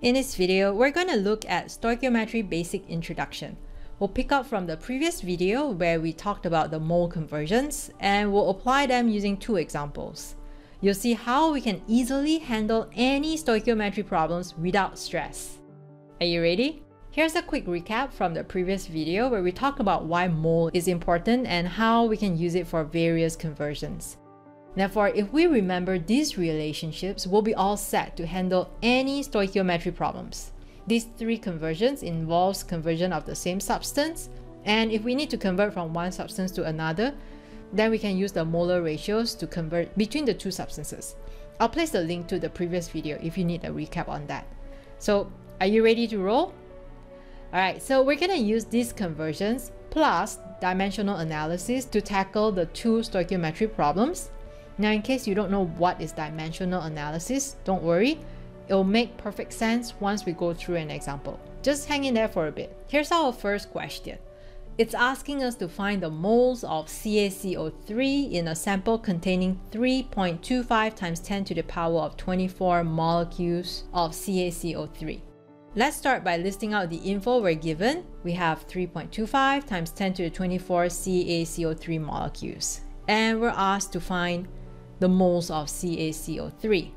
In this video, we're going to look at stoichiometry basic introduction. We'll pick up from the previous video where we talked about the mole conversions and we'll apply them using two examples. You'll see how we can easily handle any stoichiometry problems without stress. Are you ready? Here's a quick recap from the previous video where we talked about why mole is important and how we can use it for various conversions. Therefore, if we remember these relationships, we'll be all set to handle any stoichiometry problems. These three conversions involves conversion of the same substance, and if we need to convert from one substance to another, then we can use the molar ratios to convert between the two substances. I'll place the link to the previous video if you need a recap on that. So, are you ready to roll? Alright, so we're gonna use these conversions plus dimensional analysis to tackle the two stoichiometry problems now, in case you don't know what is dimensional analysis, don't worry. It'll make perfect sense once we go through an example. Just hang in there for a bit. Here's our first question. It's asking us to find the moles of CaCO3 in a sample containing 3.25 times 10 to the power of 24 molecules of CaCO3. Let's start by listing out the info we're given. We have 3.25 times 10 to the 24 CaCO3 molecules. And we're asked to find the moles of CaCO3.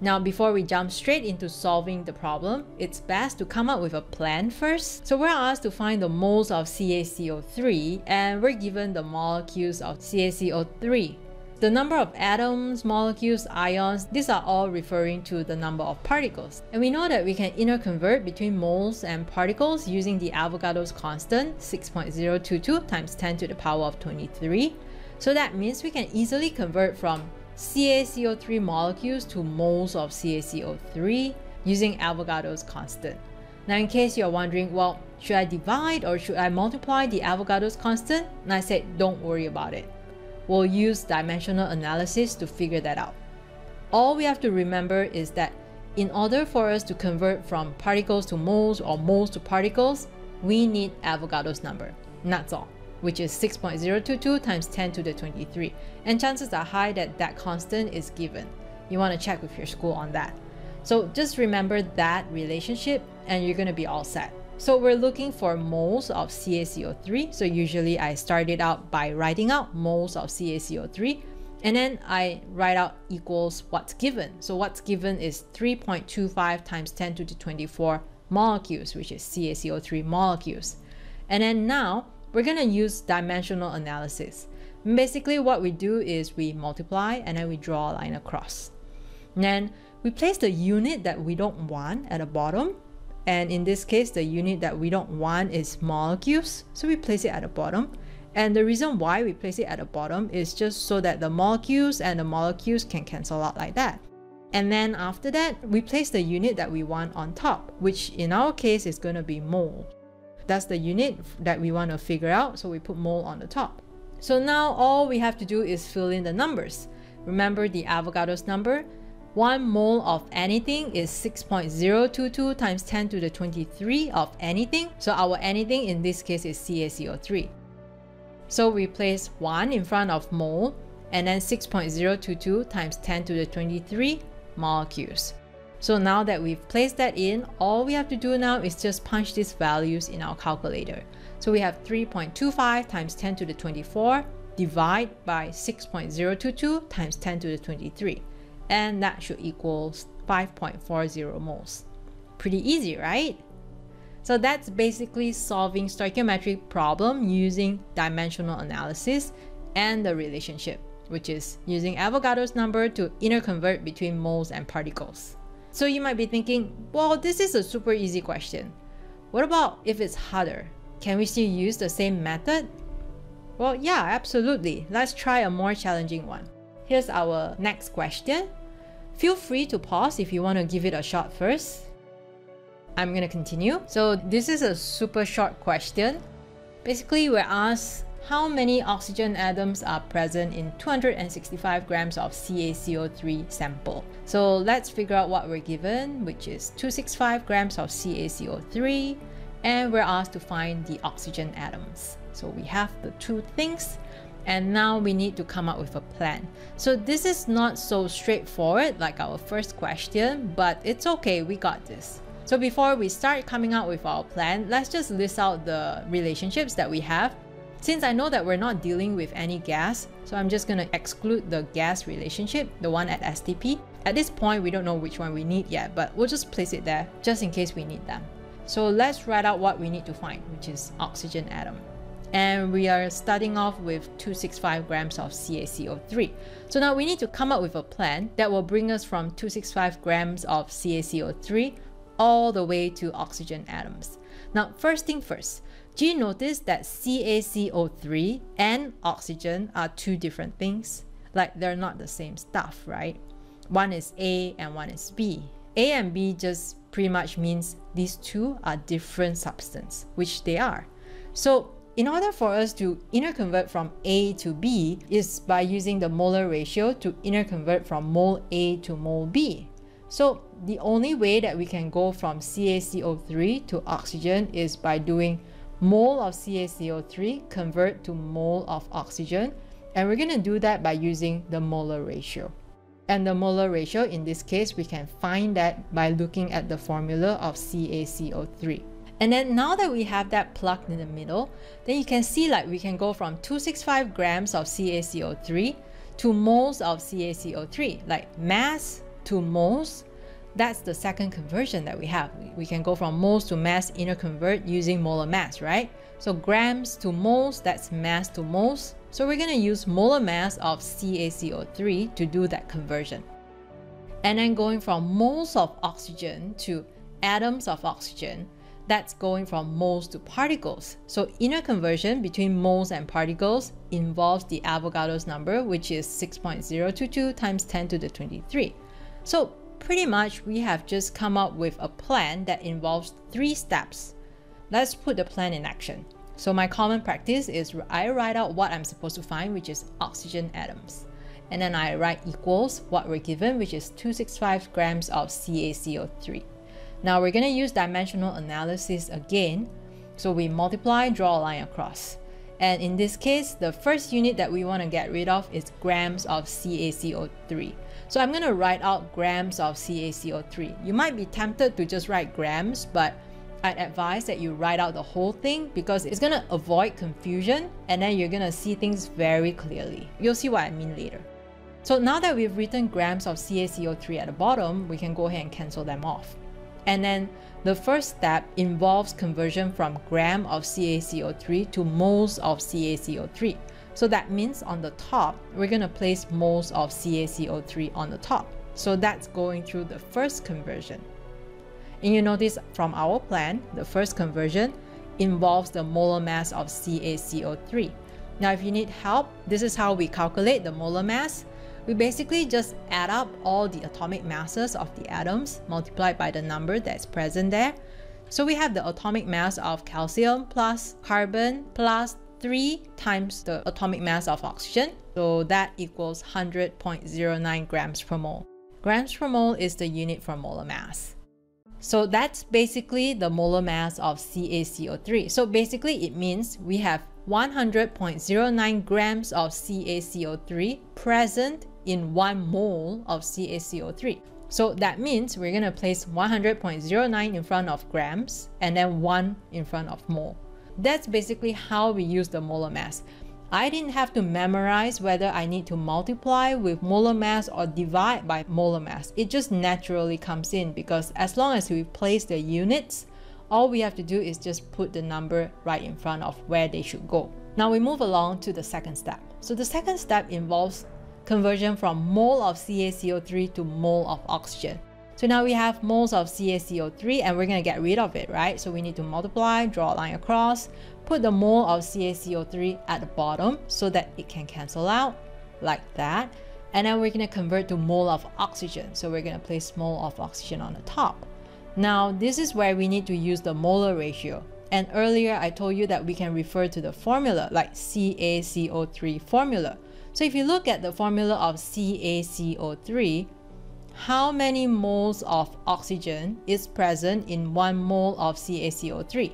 Now, before we jump straight into solving the problem, it's best to come up with a plan first. So we're asked to find the moles of CaCO3 and we're given the molecules of CaCO3. The number of atoms, molecules, ions, these are all referring to the number of particles. And we know that we can interconvert between moles and particles using the Avogadro's constant, 6.022 times 10 to the power of 23. So that means we can easily convert from CaCO3 molecules to moles of CaCO3 using Avogadro's constant. Now in case you're wondering, well, should I divide or should I multiply the Avogadro's constant? And I said, don't worry about it. We'll use dimensional analysis to figure that out. All we have to remember is that in order for us to convert from particles to moles or moles to particles, we need Avogadro's number. And that's all which is 6.022 times 10 to the 23. And chances are high that that constant is given. You want to check with your school on that. So just remember that relationship and you're going to be all set. So we're looking for moles of CaCO3. So usually I start it out by writing out moles of CaCO3 and then I write out equals what's given. So what's given is 3.25 times 10 to the 24 molecules, which is CaCO3 molecules. And then now we're going to use dimensional analysis. Basically, what we do is we multiply and then we draw a line across. And then we place the unit that we don't want at the bottom. And in this case, the unit that we don't want is molecules. So we place it at the bottom. And the reason why we place it at the bottom is just so that the molecules and the molecules can cancel out like that. And then after that, we place the unit that we want on top, which in our case is going to be mole. That's the unit that we want to figure out, so we put mole on the top. So now all we have to do is fill in the numbers. Remember the Avogadro's number? 1 mole of anything is 6.022 times 10 to the 23 of anything. So our anything in this case is CaCO3. So we place 1 in front of mole and then 6.022 times 10 to the 23 molecules. So now that we've placed that in, all we have to do now is just punch these values in our calculator. So we have 3.25 times 10 to the 24 divide by 6.022 times 10 to the 23. And that should equal 5.40 moles. Pretty easy, right? So that's basically solving stoichiometric problem using dimensional analysis and the relationship, which is using Avogadro's number to interconvert between moles and particles. So you might be thinking, well, this is a super easy question. What about if it's harder? Can we still use the same method? Well, yeah, absolutely. Let's try a more challenging one. Here's our next question. Feel free to pause if you want to give it a shot first. I'm going to continue. So this is a super short question. Basically, we're asked how many oxygen atoms are present in 265 grams of CaCO3 sample. So let's figure out what we're given, which is 265 grams of CaCO3, and we're asked to find the oxygen atoms. So we have the two things, And now we need to come up with a plan. So this is not so straightforward like our first question, but it's okay, we got this. So before we start coming out with our plan, let's just list out the relationships that we have. Since I know that we're not dealing with any gas, so I'm just going to exclude the gas relationship, the one at STP. At this point, we don't know which one we need yet, but we'll just place it there just in case we need them. So let's write out what we need to find, which is oxygen atom. And we are starting off with 265 grams of CaCO3. So now we need to come up with a plan that will bring us from 265 grams of CaCO3 all the way to oxygen atoms. Now, first thing first, do you notice that CaCO3 and oxygen are two different things? Like they're not the same stuff, right? One is A and one is B. A and B just pretty much means these two are different substance, which they are. So in order for us to interconvert from A to B is by using the molar ratio to interconvert from mole A to mole B. So the only way that we can go from CaCO3 to oxygen is by doing mole of CaCO3 convert to mole of oxygen and we're going to do that by using the molar ratio. And the molar ratio in this case we can find that by looking at the formula of CaCO3. And then now that we have that plugged in the middle, then you can see like we can go from 265 grams of CaCO3 to moles of CaCO3, like mass to moles, that's the second conversion that we have. We can go from moles to mass interconvert using molar mass, right? So grams to moles, that's mass to moles. So we're going to use molar mass of CaCO3 to do that conversion. And then going from moles of oxygen to atoms of oxygen, that's going from moles to particles. So inner conversion between moles and particles involves the Avogadro's number, which is 6.022 times 10 to the 23. So pretty much we have just come up with a plan that involves three steps. Let's put the plan in action. So my common practice is I write out what I'm supposed to find, which is oxygen atoms. And then I write equals what we're given, which is 265 grams of CaCO3. Now we're going to use dimensional analysis again. So we multiply, draw a line across. And in this case, the first unit that we want to get rid of is grams of CaCO3. So I'm going to write out grams of CaCO3. You might be tempted to just write grams, but I'd advise that you write out the whole thing because it's going to avoid confusion and then you're going to see things very clearly. You'll see what I mean later. So now that we've written grams of CaCO3 at the bottom, we can go ahead and cancel them off. And then the first step involves conversion from gram of CaCO3 to moles of CaCO3. So that means on the top, we're going to place moles of CaCO3 on the top. So that's going through the first conversion. And you notice from our plan, the first conversion involves the molar mass of CaCO3. Now if you need help, this is how we calculate the molar mass. We basically just add up all the atomic masses of the atoms multiplied by the number that's present there. So we have the atomic mass of calcium plus carbon plus 3 times the atomic mass of oxygen. So that equals 100.09 grams per mole. Grams per mole is the unit for molar mass. So that's basically the molar mass of CaCO3. So basically it means we have 100.09 grams of CaCO3 present in 1 mole of CaCO3. So that means we're going to place 100.09 in front of grams and then 1 in front of mole. That's basically how we use the molar mass. I didn't have to memorize whether I need to multiply with molar mass or divide by molar mass. It just naturally comes in because as long as we place the units, all we have to do is just put the number right in front of where they should go. Now we move along to the second step. So the second step involves conversion from mole of CaCO3 to mole of oxygen. So now we have moles of CaCO3 and we're going to get rid of it, right? So we need to multiply, draw a line across, put the mole of CaCO3 at the bottom so that it can cancel out like that. And then we're going to convert to mole of oxygen. So we're going to place mole of oxygen on the top. Now, this is where we need to use the molar ratio. And earlier I told you that we can refer to the formula like CaCO3 formula. So if you look at the formula of CaCO3, how many moles of oxygen is present in one mole of CaCO3?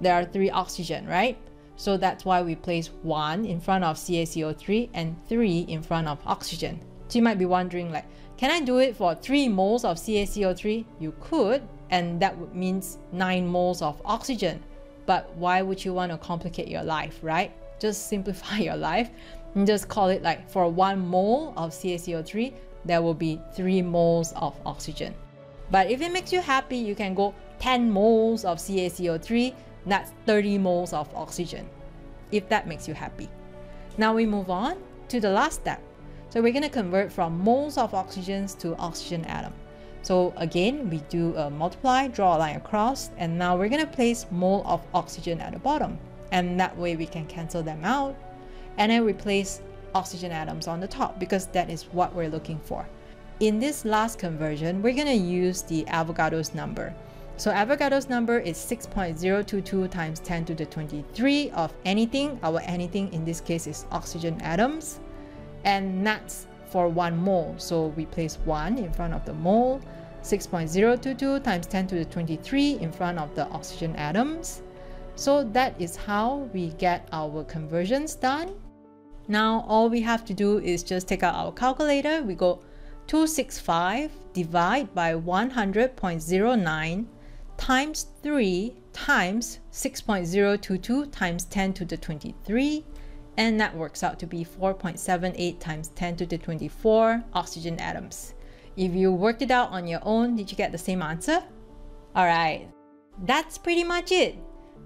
There are three oxygen, right? So that's why we place 1 in front of CaCO3 and 3 in front of oxygen. So you might be wondering like, can I do it for 3 moles of CaCO3? You could, and that would means 9 moles of oxygen. But why would you want to complicate your life, right? Just simplify your life and just call it like for 1 mole of CaCO3, there will be 3 moles of oxygen. But if it makes you happy, you can go 10 moles of CaCO3, that's 30 moles of oxygen, if that makes you happy. Now we move on to the last step. So we're going to convert from moles of oxygens to oxygen atom. So again, we do a multiply, draw a line across, and now we're going to place mole of oxygen at the bottom. And that way we can cancel them out and then replace oxygen atoms on the top because that is what we're looking for. In this last conversion, we're going to use the Avogadro's number. So Avogadro's number is 6.022 times 10 to the 23 of anything. Our anything in this case is oxygen atoms. And that's for one mole. So we place 1 in front of the mole. 6.022 times 10 to the 23 in front of the oxygen atoms. So that is how we get our conversions done. Now all we have to do is just take out our calculator. We go 265 divide by 100.09 times 3 times 6.022 times 10 to the 23 and that works out to be 4.78 times 10 to the 24 oxygen atoms. If you worked it out on your own, did you get the same answer? Alright, that's pretty much it.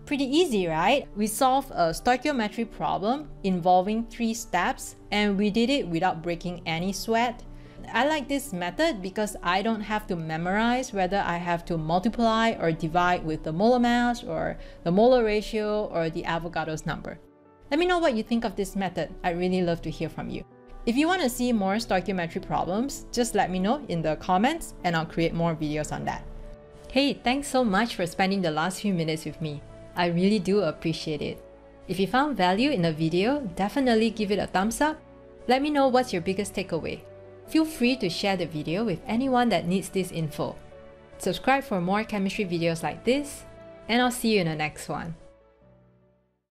Pretty easy, right? We solved a stoichiometry problem involving three steps and we did it without breaking any sweat. I like this method because I don't have to memorize whether I have to multiply or divide with the molar mass or the molar ratio or the Avogadro's number. Let me know what you think of this method. I'd really love to hear from you. If you want to see more stoichiometry problems, just let me know in the comments and I'll create more videos on that. Hey, thanks so much for spending the last few minutes with me. I really do appreciate it. If you found value in the video, definitely give it a thumbs up. Let me know what's your biggest takeaway. Feel free to share the video with anyone that needs this info. Subscribe for more chemistry videos like this, and I'll see you in the next one.